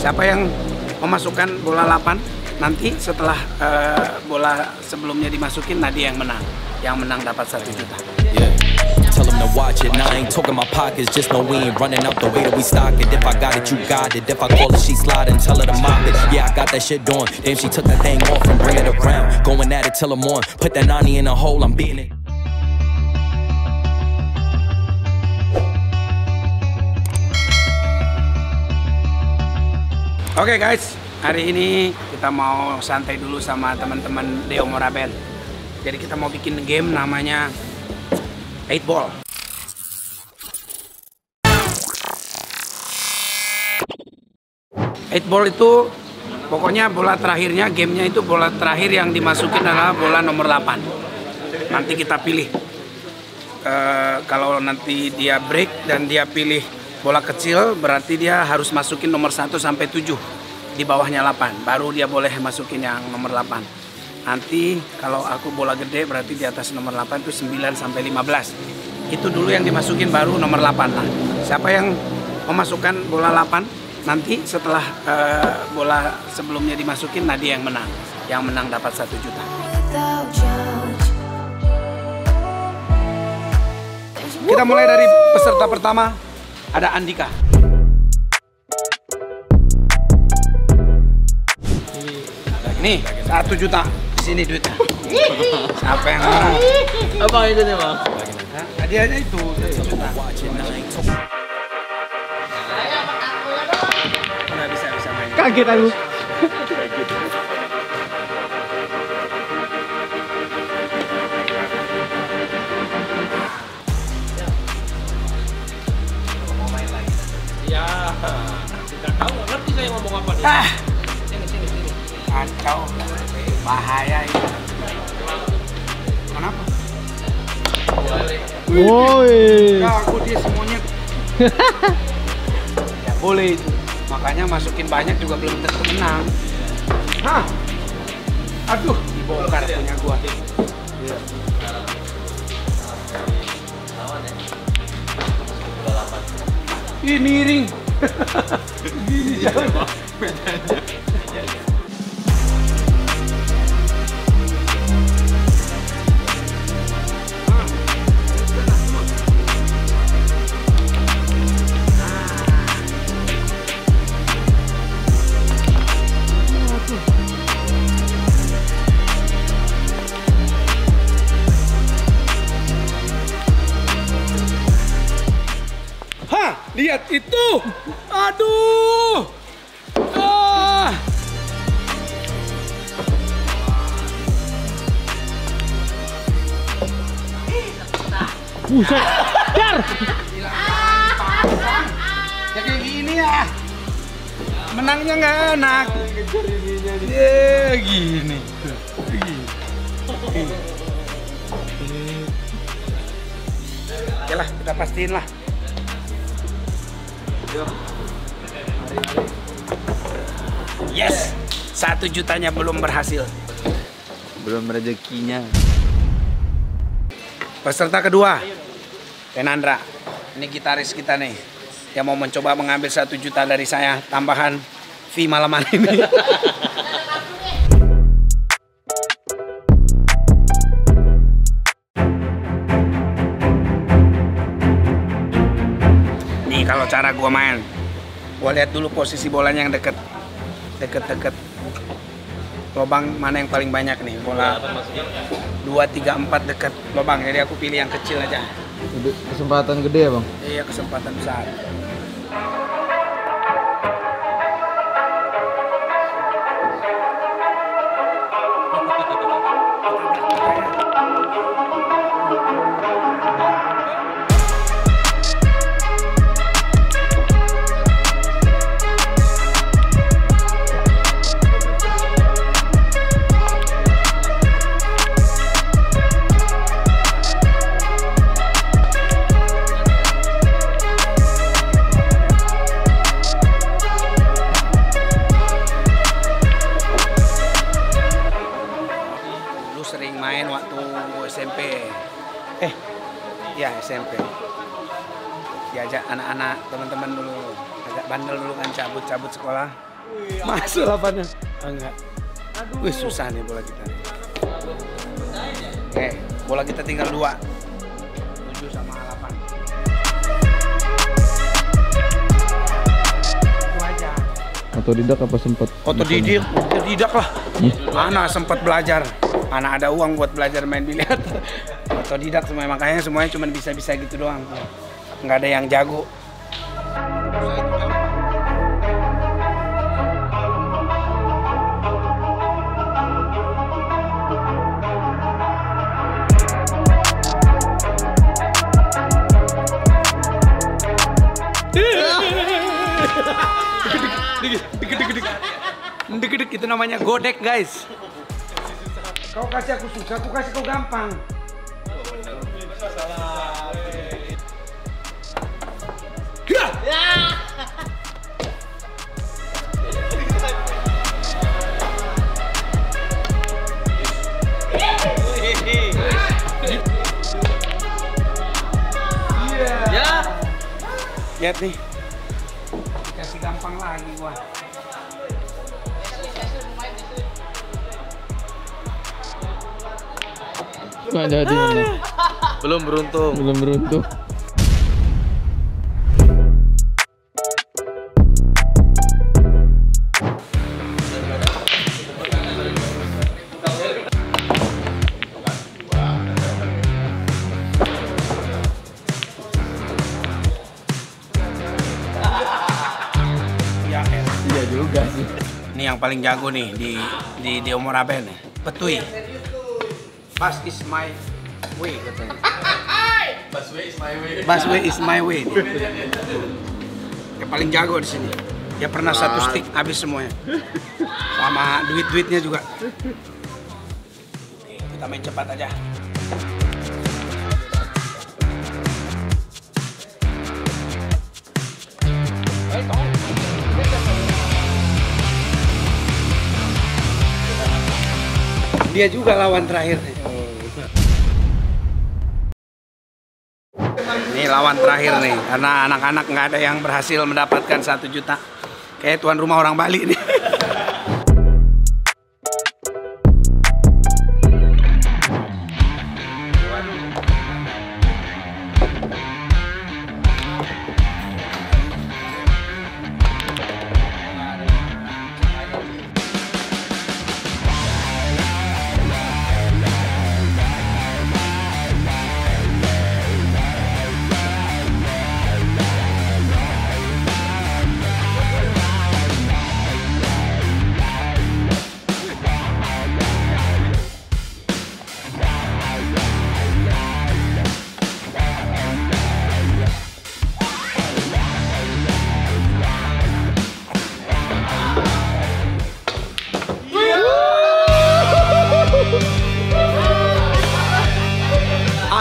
Siapa yang memasukkan bola 8 nanti setelah uh, bola sebelumnya dimasukin Nadia yang menang. Yang menang dapat satu juta. Yeah. Tell them to watch it. Now I ain't talking my pockets, just know we ain't running out the way that we stock it. If I got it, you got it. If I call it, she sliding, tell her to mop it. Yeah, I got that shit doing. Damn, she took that thing off and bring it around. Going at it till I'm on. Put that 90 in a hole, I'm beating it. Oke okay guys, hari ini kita mau santai dulu sama teman-teman Deo Morabel. Jadi kita mau bikin game namanya 8 Ball. 8 Ball itu pokoknya bola terakhirnya gamenya itu bola terakhir yang dimasukin adalah bola nomor 8. Nanti kita pilih. Uh, kalau nanti dia break dan dia pilih bola kecil berarti dia harus masukin nomor 1 sampai 7 di bawahnya 8 baru dia boleh masukin yang nomor 8 nanti kalau aku bola gede berarti di atas nomor 8 itu 9 sampai 15 itu dulu yang dimasukin baru nomor 8 lah. Siapa yang memasukkan bola 8 nanti setelah uh, bola sebelumnya dimasukin Nadia yang menang. Yang menang dapat satu juta. Kita mulai dari peserta pertama ada Andika. Nih, satu juta. Di sini duitnya. Siapa yang mau? Apa itu nih bang? Hadiahnya itu satu juta. Udah bisa bisa main. Kaget aku. Ah. Kacau. Bahaya ini. Kenapa? Woi. Nah, aku dia semuanya. ya boleh itu. Makanya masukin banyak juga belum tentu menang. Hah? Aduh, dibongkar punya gua. Iya. Ini ring. Gini jangan. Buset. Dar. Ya kayak gini ya. Menangnya nggak enak. Ya gini. Oke lah, kita pastiin lah. Yes, satu jutanya belum berhasil. Belum rezekinya. Peserta kedua, Renandra. Ini gitaris kita nih, yang mau mencoba mengambil satu juta dari saya tambahan fee malam hari ini. Nih kalau cara gua main, gua lihat dulu posisi bolanya yang deket, deket-deket lubang mana yang paling banyak nih? Bola dua tiga empat dekat lubang jadi aku pilih yang kecil aja. Kesempatan gede ya bang. iya kesempatan besar SMP diajak anak-anak teman-teman dulu agak bandel dulu kan cabut-cabut sekolah Masuk 8 Enggak. Wih susah nih bola kita. Oke, bola kita tinggal dua. 7 sama 8. Itu aja. Otodidak apa sempet? Otodidak, otodidak lah. Mana sempat belajar. Mana ada uang buat belajar main biliar. Otodidak semua makanya semuanya cuma bisa-bisa gitu doang. Nggak ada yang jago. Dek-dek itu namanya godek guys. Kau kasih aku susah, aku kasih kau gampang. Lihat nih. Kasih gampang lagi gua. Nggak jadi mana? Belum beruntung. Belum beruntung. Ya. Iya juga sih. Ini yang paling jago nih di di di umur apa nih? Petui. Is my way katanya. Busway is my way. Busway is my way. Yang paling jago di sini. Dia pernah satu stick habis semuanya. Sama duit-duitnya juga. Kita main cepat aja. Dia juga lawan terakhir. Lawan terakhir nih, karena anak-anak nggak ada yang berhasil mendapatkan satu juta. Kayak tuan rumah orang Bali nih.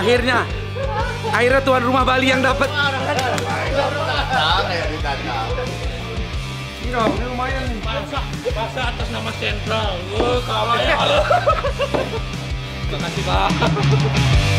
Akhirnya, akhirnya tuan rumah Bali yang dapat. Ini dong, ini lumayan nih. Masa atas nama sentral. Oh, kalah ya. Terima kasih, Pak.